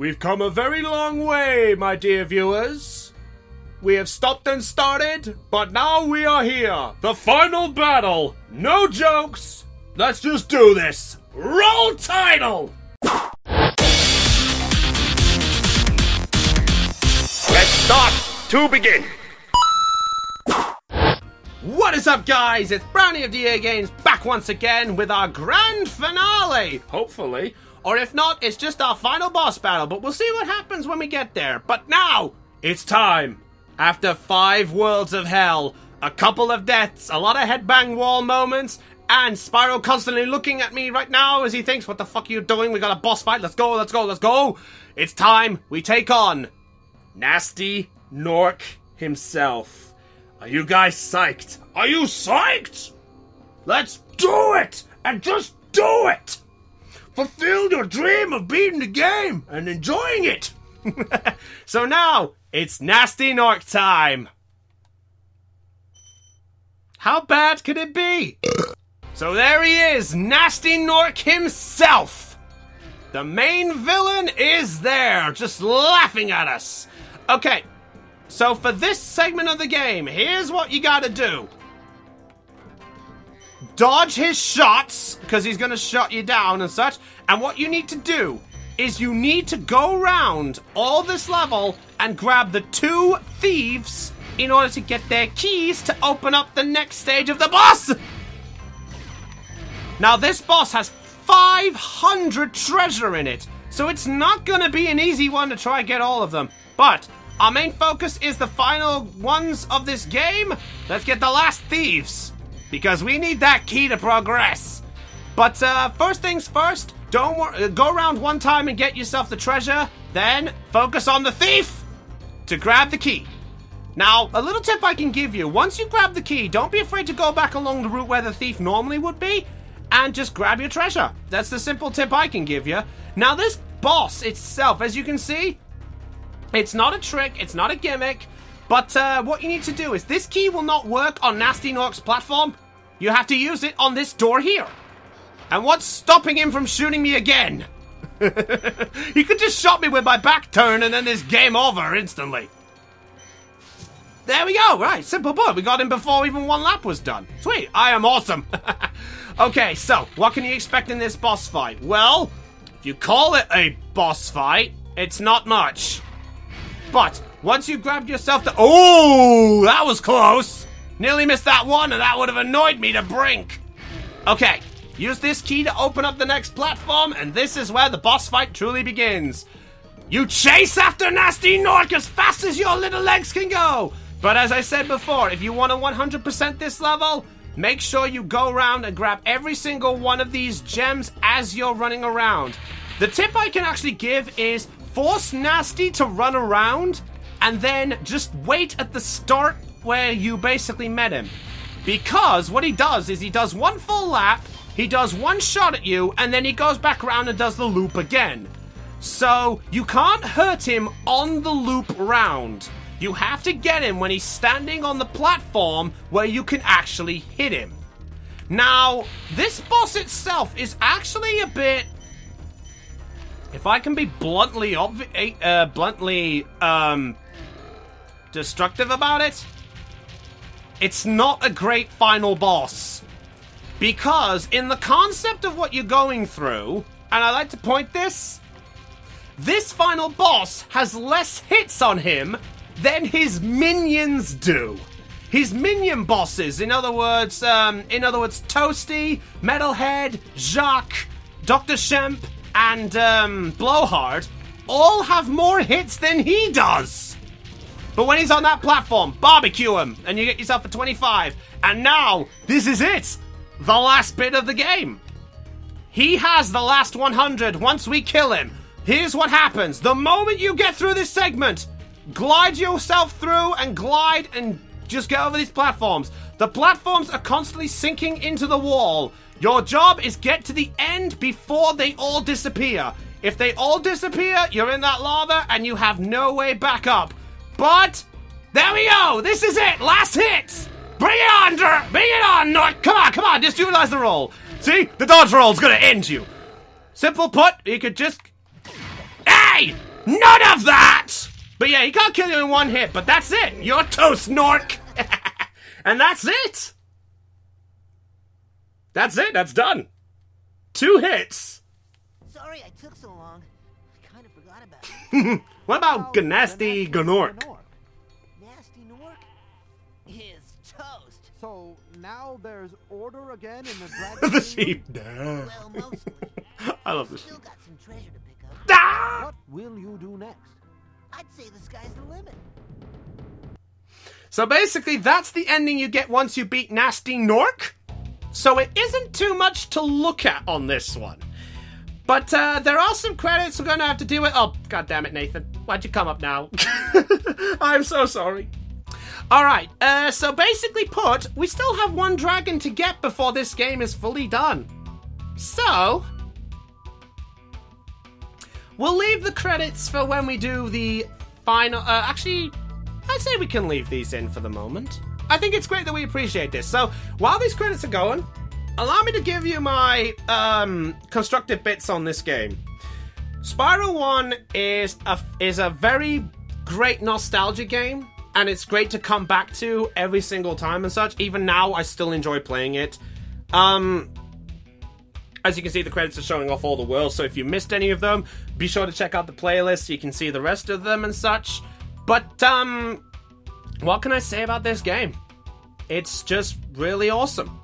We've come a very long way, my dear viewers. We have stopped and started, but now we are here. The final battle. No jokes. Let's just do this. Roll title. Let's start to begin. What is up, guys? It's Brownie of DA Games back once again with our grand finale, hopefully. Or if not, it's just our final boss battle, but we'll see what happens when we get there. But now, it's time. After five worlds of hell, a couple of deaths, a lot of headbang wall moments, and Spyro constantly looking at me right now as he thinks, What the fuck are you doing? We got a boss fight. Let's go, let's go, let's go. It's time we take on Gnasty Gnorc himself. Are you guys psyched? Are you psyched? Let's do it! And just do it! Fulfill your dream of beating the game and enjoying it! so now, it's Gnasty Gnorc time! How bad could it be? so there he is, Gnasty Gnorc himself! The main villain is there, just laughing at us. Okay, so for this segment of the game, here's what you gotta do. Dodge his shots, because he's gonna shut you down and such. And what you need to do is you need to go around all this level and grab the two thieves in order to get their keys to open up the next stage of the boss! Now, this boss has 500 treasure in it, so it's not gonna be an easy one to try get all of them. But our main focus is the final ones of this game. Let's get the last thieves, because we need that key to progress. But uh, first things first, don't wor- uh, go around one time and get yourself the treasure. Then focus on the thief to grab the key. Now, a little tip I can give you: once you grab the key, don't be afraid to go back along the route where the thief normally would be, and just grab your treasure. That's the simple tip I can give you. Now, this boss itself, as you can see, it's not a trick, it's not a gimmick, but uh, what you need to do is this key will not work on Gnasty Gnorc's platform. You have to use it on this door here. And what's stopping him from shooting me again? he could just shot me with my back turned and then this game over instantly. There we go, right, simple boy. we got him before even one lap was done. Sweet, I am awesome. okay, so, what can you expect in this boss fight? Well, if you call it a boss fight, it's not much. But once you grabbed yourself the. Oh, that was close! Nearly missed that one, and that would have annoyed me to brink. Okay, use this key to open up the next platform, and this is where the boss fight truly begins. You chase after Gnasty Gnorc as fast as your little legs can go! But as I said before, if you want to 100% this level, make sure you go around and grab every single one of these gems as you're running around. The tip I can actually give is force Gnasty to run around and then just wait at the start where you basically met him. Because what he does is he does one full lap, he does one shot at you, and then he goes back around and does the loop again. So you can't hurt him on the loop round. You have to get him when he's standing on the platform where you can actually hit him. Now, this boss itself is actually a bit if I can be bluntly obvi- uh, bluntly um destructive about it, it's not a great final boss. Because in the concept of what you're going through, and I like to point this, this final boss has less hits on him than his minions do. His minion bosses, in other words, um, in other words, Toasty, Metalhead, Jacques, Dr. Shemp, and um, Blowhard all have more hits than he does. But when he's on that platform, barbecue him, and you get yourself a 25. And now, this is it! The last bit of the game. He has the last 100 once we kill him. Here's what happens the moment you get through this segment, glide yourself through and glide and just get over these platforms. The platforms are constantly sinking into the wall. Your job is get to the end before they all disappear. If they all disappear, you're in that lava and you have no way back up. But there we go. This is it. Last hit. Bring it on, Dur- bring it on, Gnorc. Come on, come on. Just utilize the roll. See, the dodge roll's gonna end you. Simple put. You could just. Hey! None of that! But yeah, he can't kill you in one hit, but that's it. You're toast, Gnorc! and that's it! That's it, that's done. Two hits. Forgot about it. What about Gnasty Gnorc? Gnasty Gnorc is toast. So now there's order again in the dragon. the sheep. Well, mostly. I love the sheep. Still got some treasure to pick up. Ah! What will you do next? I'd say the sky's the limit. So basically, that's the ending you get once you beat Gnasty Gnorc. So it isn't too much to look at on this one. But uh, there are some credits we're going to have to deal with. Oh, god damn it, Nathan. Why'd you come up now? I'm so sorry. Alright, uh, so basically put, we still have one dragon to get before this game is fully done. So, we'll leave the credits for when we do the final. Uh, actually, I'd say we can leave these in for the moment. I think it's great that we appreciate this. So, while these credits are going, allow me to give you my um, constructive bits on this game. Spyro 1 is a, is a very great nostalgia game, and it's great to come back to every single time and such. Even now, I still enjoy playing it. Um, as you can see, the credits are showing off all the worlds, so if you missed any of them, be sure to check out the playlist you can see the rest of them and such. But, um, what can I say about this game? It's just really awesome.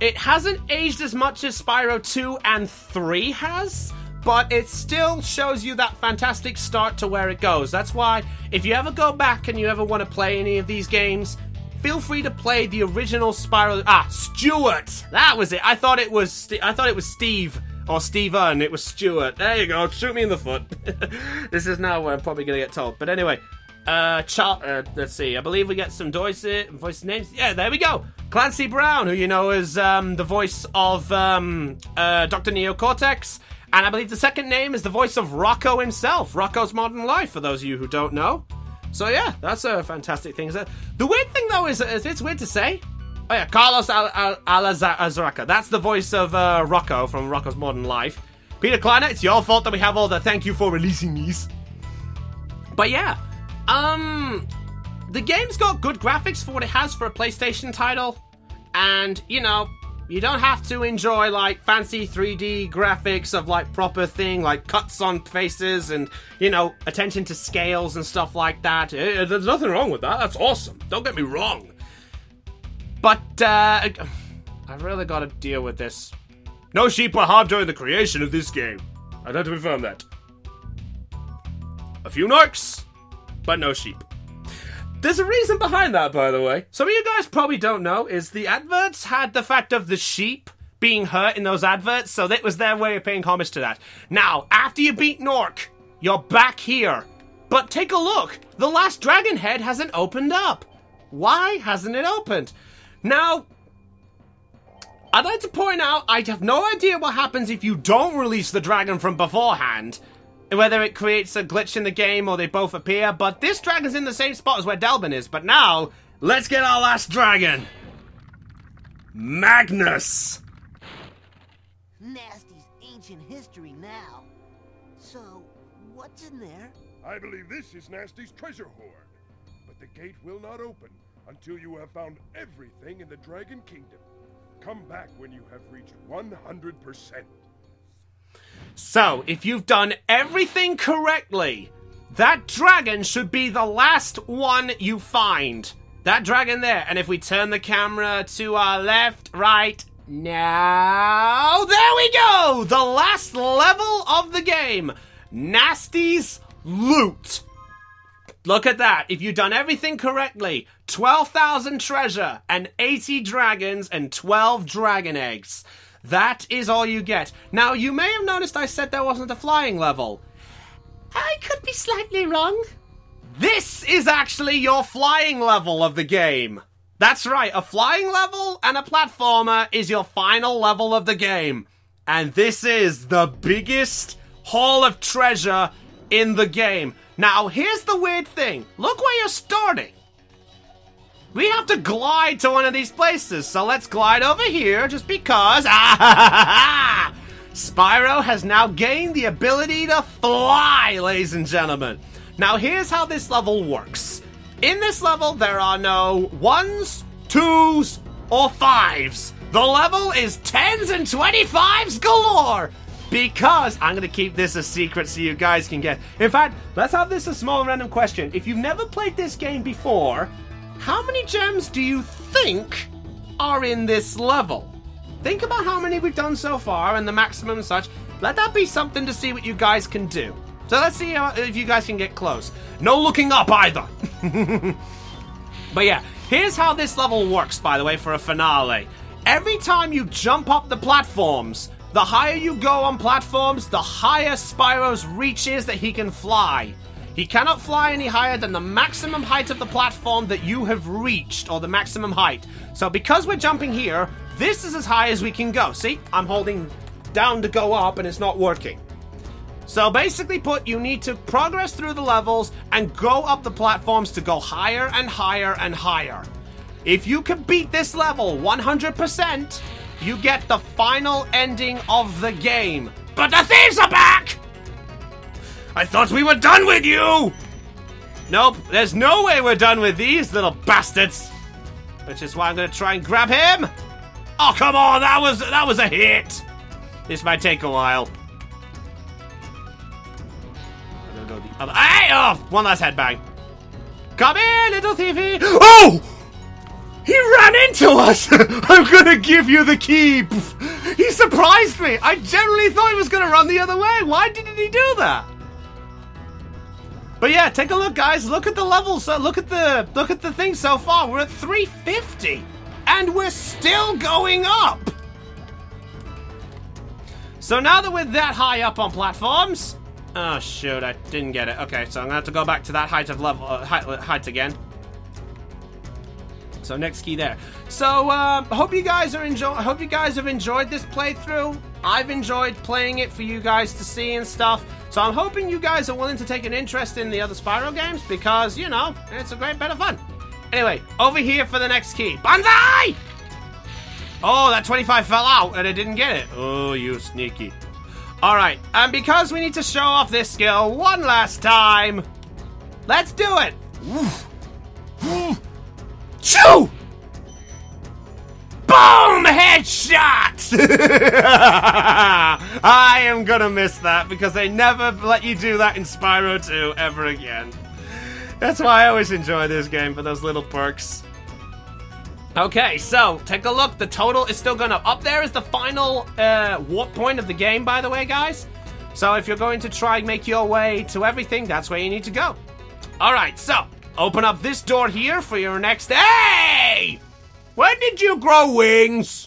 It hasn't aged as much as Spyro 2 and 3 has, but it still shows you that fantastic start to where it goes. That's why, if you ever go back and you ever want to play any of these games, feel free to play the original Spyro. Ah, Stuart! That was it. I thought it was. St- I thought it was Steve or Steven. It was Stuart. There you go. Shoot me in the foot. this is now what I'm probably gonna get told. But anyway, uh, Char- uh, let's see. I believe we get some voice voice names. Yeah, there we go. Clancy Brown, who you know is um, the voice of um, uh, Dr. Neo Cortex, and I believe the second name is the voice of Rocko himself, Rocko's Modern Life. For those of you who don't know. So yeah, that's a fantastic thing. The weird thing though is, is it's weird to say. Oh yeah, Carlos Al- Al-. That's the voice of uh, Rocko from Rocko's Modern Life. Peter Kleiner, it's your fault that we have all the thank you for releasing these. But yeah, um, the game's got good graphics for what it has for a PlayStation title, and you know, you don't have to enjoy like fancy 3D graphics of like proper thing, like cuts on faces and you know, attention to scales and stuff like that. There's nothing wrong with that. That's awesome. Don't get me wrong. But uh, I've really got to deal with this. No sheep were harmed during the creation of this game. I'd like to confirm that. A few Gnorcs, but no sheep. There's a reason behind that, by the way. Some of you guys probably don't know is the adverts had the fact of the sheep being hurt in those adverts, so that was their way of paying homage to that. Now, after you beat Gnorc, you're back here. But take a look. The last dragon head hasn't opened up. Why hasn't it opened? Now, I'd like to point out I have no idea what happens if you don't release the dragon from beforehand. Whether it creates a glitch in the game or they both appear, but this dragon's in the same spot as where Delbin is. But now, let's get our last dragon Magnus! Gnasty's ancient history now. So, what's in there? I believe this is Gnasty's treasure hoard. But the gate will not open until you have found everything in the Dragon Kingdom. Come back when you have reached 100%. So, if you've done everything correctly, that dragon should be the last one you find. That dragon there. And if we turn the camera to our left, right, now. There we go! The last level of the game Gnasty's Loot. Look at that. If you've done everything correctly 12,000 treasure and 80 dragons and 12 dragon eggs. That is all you get. Now, you may have noticed I said there wasn't a flying level. I could be slightly wrong. This is actually your flying level of the game. That's right, a flying level and a platformer is your final level of the game. And this is the biggest haul of treasure in the game. Now, here's the weird thing look where you're starting. We have to glide to one of these places, so let's glide over here just because. Ah, Spyro has now gained the ability to fly, ladies and gentlemen. Now, here's how this level works. In this level, there are no ones, twos, or fives. The level is tens and 25s galore. Because I'm going to keep this a secret so you guys can get. In fact, let's have this a small random question. If you've never played this game before, how many gems do you think are in this level? Think about how many we've done so far and the maximum and such. Let that be something to see what you guys can do. So let's see if you guys can get close. No looking up either. but yeah, here's how this level works, by the way, for a finale. Every time you jump up the platforms, the higher you go on platforms, the higher Spyro's reach is that he can fly. He cannot fly any higher than the maximum height of the platform that you have reached, or the maximum height. So because we're jumping here, this is as high as we can go. See, I'm holding down to go up and it's not working. So basically put, you need to progress through the levels and go up the platforms to go higher and higher and higher. If you can beat this level 100%, you get the final ending of the game. But the thieves are back! I thought we were done with you! Nope, there's no way we're done with these little bastards. Which is why I'm gonna try and grab him. Oh come on, that was that was a hit. This might take a while. I'm gonna go the other. Hey! Oh, one last headbang. Come here, little thiefy. Oh! He ran into us! I'm gonna give you the key! He surprised me! I generally thought he was gonna run the other way! Why didn't he do that? But yeah, take a look, guys. Look at the levels. Uh, look at the look at the thing so far. We're at 350, and we're still going up. So now that we're that high up on platforms, oh shoot, I didn't get it. Okay, so I'm gonna have to go back to that height of level uh, height, height again. So next key there. So um, hope you guys are enjoy. Hope you guys have enjoyed this playthrough. I've enjoyed playing it for you guys to see and stuff. So I'm hoping you guys are willing to take an interest in the other Spyro games because you know it's a great bit of fun. Anyway, over here for the next key. Banzai! Oh, that 25 fell out and I didn't get it. Oh, you sneaky. All right, and because we need to show off this skill one last time, let's do it. Choo! Boom! Headshot! I am gonna miss that because they never let you do that in Spyro 2 ever again. That's why I always enjoy this game for those little perks. Okay, so take a look. The total is still going up. Up there is the final uh, warp point of the game, by the way, guys. So if you're going to try and make your way to everything, that's where you need to go. All right, so open up this door here for your next. Hey! When did you grow wings?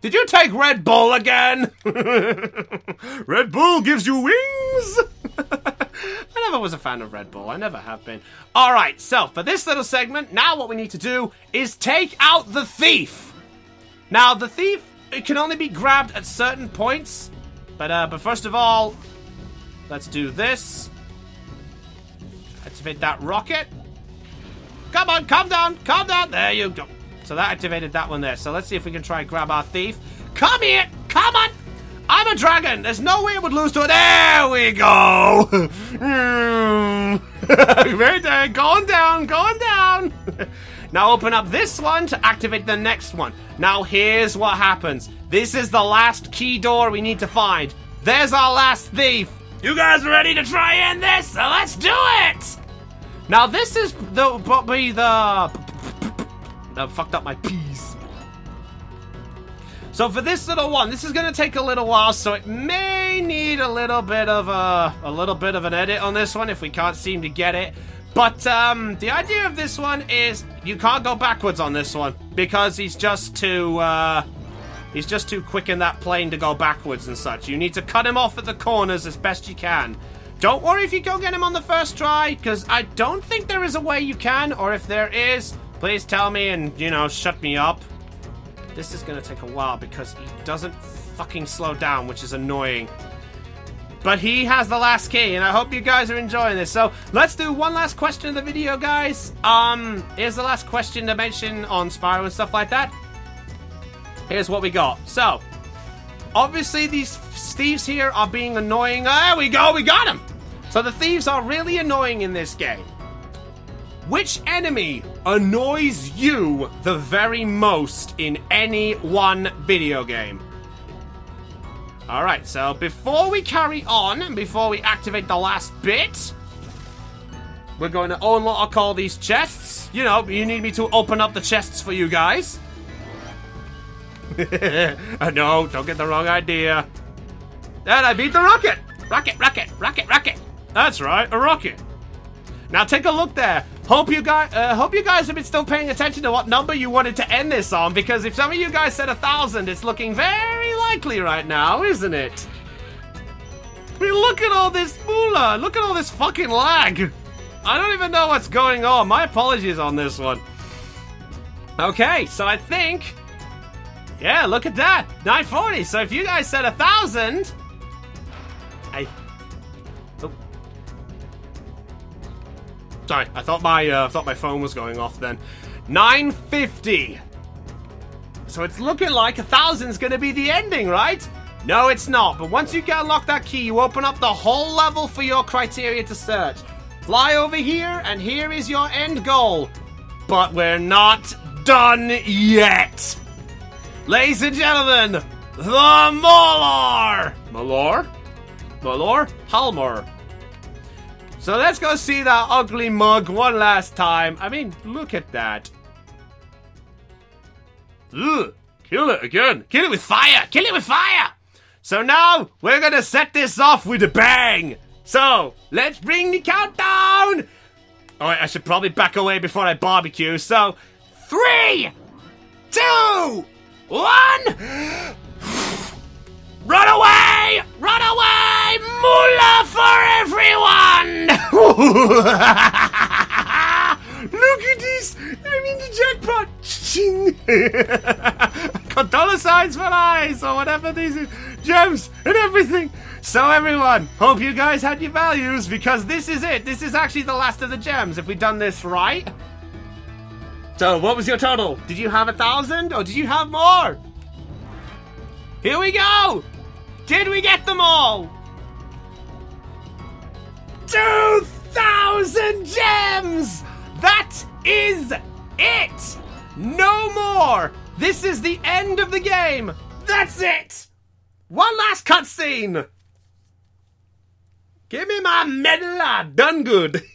Did you take Red Bull again? Red Bull gives you wings? I never was a fan of Red Bull. I never have been. Alright, so for this little segment, now what we need to do is take out the thief. Now, the thief it can only be grabbed at certain points. But, uh, but first of all, let's do this. Activate that rocket. Come on, calm down, calm down. There you go. So that activated that one there. So let's see if we can try and grab our thief. Come here! Come on! I'm a dragon! There's no way I would lose to it. There we go! Very good. Going down, going down. now open up this one to activate the next one. Now here's what happens. This is the last key door we need to find. There's our last thief. You guys ready to try in this? So let's do it! Now this is the probably the I fucked up my peas. So for this little one, this is gonna take a little while, so it may need a little bit of a a little bit of an edit on this one if we can't seem to get it. But um, the idea of this one is you can't go backwards on this one because he's just too uh, he's just too quick in that plane to go backwards and such. You need to cut him off at the corners as best you can. Don't worry if you don't get him on the first try, because I don't think there is a way you can, or if there is, Please tell me and, you know, shut me up. This is gonna take a while because he doesn't fucking slow down, which is annoying. But he has the last key, and I hope you guys are enjoying this. So let's do one last question of the video, guys. Um, here's the last question to mention on Spyro and stuff like that. Here's what we got. So, obviously these thieves here are being annoying. There we go, we got him! So the thieves are really annoying in this game. Which enemy annoys you the very most in any one video game? Alright, so before we carry on, before we activate the last bit, we're going to unlock all these chests. You know, you need me to open up the chests for you guys. Uh, no, don't get the wrong idea. And I beat the rocket! Rocket, rocket, rocket, rocket! That's right, a rocket. Now take a look there. Hope you guys, uh, hope you guys have been still paying attention to what number you wanted to end this on, because if some of you guys said a thousand, it's looking very likely right now, isn't it? I mean, look at all this moolah. Look at all this fucking lag. I don't even know what's going on. My apologies on this one. Okay, so I think, yeah, look at that, 940. So if you guys said a thousand, I Sorry, I thought my uh, thought my phone was going off then. 950. So it's looking like a thousand's gonna be the ending, right? No, it's not. But once you get unlock that key, you open up the whole level for your criteria to search. Fly over here, and here is your end goal. But we're not done yet. Ladies and gentlemen, the Molar! Malor? Malor? Halmor. So let's go see that ugly mug one last time. I mean, look at that. Ugh, kill it again. Kill it with fire. Kill it with fire. So now we're gonna set this off with a bang. So let's bring the countdown. All right, I should probably back away before I barbecue. So three, two, one. Run away! Run away! Moolah for everyone! Look at this! I'm in the jackpot! Got dollar signs for eyes or whatever these is. Gems and everything! So everyone, hope you guys had your values because this is it. This is actually the last of the gems if we done this right. So what was your total? Did you have a thousand or did you have more? Here we go! Did we get them all? 2,000 gems! That is it! No more! This is the end of the game! That's it! One last cutscene! Give me my medal, I done good!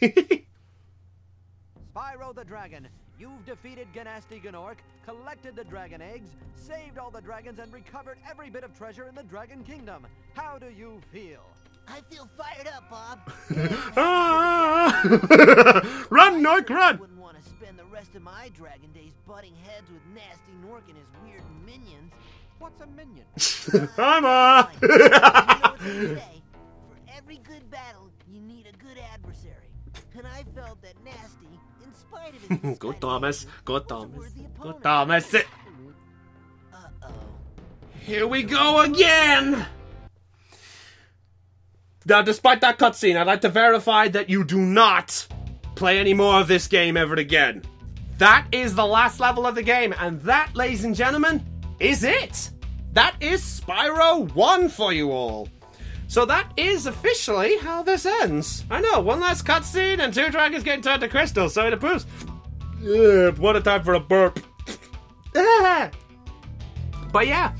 Spyro the Dragon, you've defeated Ganasty Ganork, collected the dragon eggs, saved all the dragons, and recovered every bit of treasure in the Dragon Kingdom. How do you feel? I feel fired up, Bob. Ah! run, Gnorc, run! I wouldn't want to spend the rest of my dragon days butting heads with Gnasty Gnorc and his weird minions. What's a minion? I'm off! Fine. You know what they say? For every good battle, you need a good adversary. And I felt that Gnasty, Go Thomas, go Thomas, go. Thomas. Here we go again! Now, despite that cutscene, I'd like to verify that you do not play any more of this game ever again. That is the last level of the game, and that, ladies and gentlemen, is it. That is Spyro 1 for you all. So that is officially how this ends. I know, one last cutscene and two dragons getting turned to crystal, so it approves. Ugh, what a time for a burp. Ah. but yeah,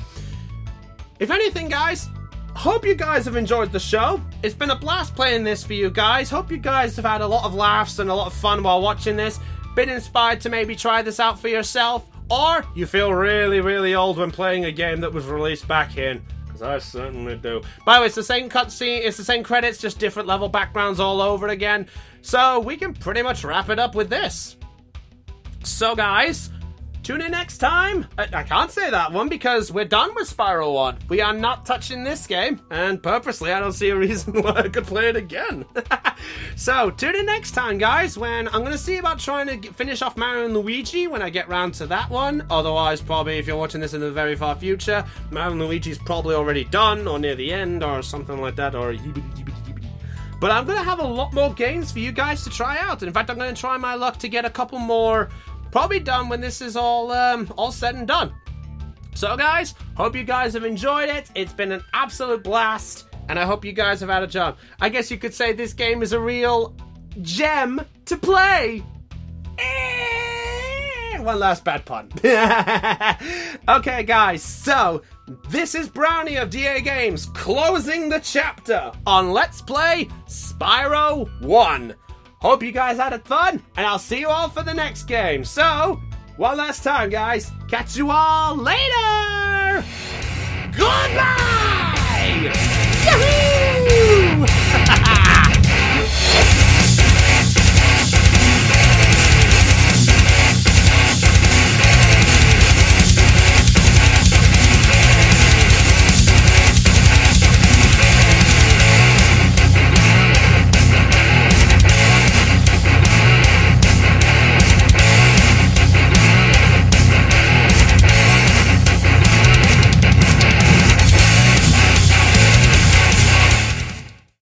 if anything, guys, hope you guys have enjoyed the show. It's been a blast playing this for you guys. Hope you guys have had a lot of laughs and a lot of fun while watching this. Been inspired to maybe try this out for yourself, or you feel really, really old when playing a game that was released back in. I certainly do. By the way, it's the same cutscene, it's the same credits, just different level backgrounds all over again. So we can pretty much wrap it up with this. So, guys, tune in next time. I, I can't say that one because we're done with Spyro 1. We are not touching this game, and purposely, I don't see a reason why I could play it again. so, tune in next time, guys, when I'm going to see about trying to get, finish off Mario and Luigi when I get round to that one. Otherwise, probably if you're watching this in the very far future, Mario and Luigi's probably already done or near the end or something like that, or. But I'm going to have a lot more games for you guys to try out. In fact, I'm going to try my luck to get a couple more probably done when this is all um, all said and done. So, guys, hope you guys have enjoyed it. It's been an absolute blast, and I hope you guys have had a job. I guess you could say this game is a real gem to play. Eh, One last bad pun. okay, guys, so this is Brownie of DA Games closing the chapter on Let's Play Spyro 1. Hope you guys had a fun, and I'll see you all for the next game. So, one last time, guys. Catch you all later! Goodbye! Yahoo!